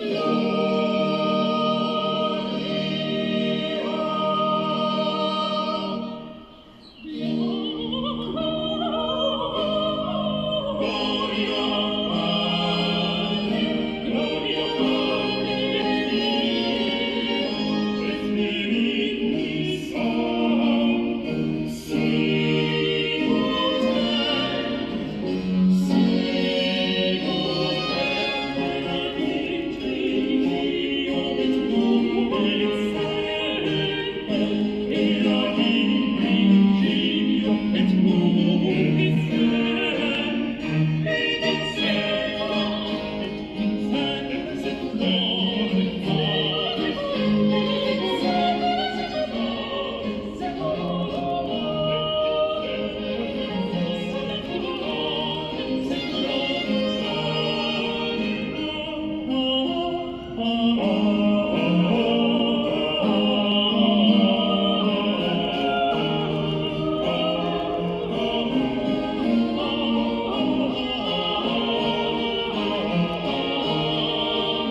Yeah.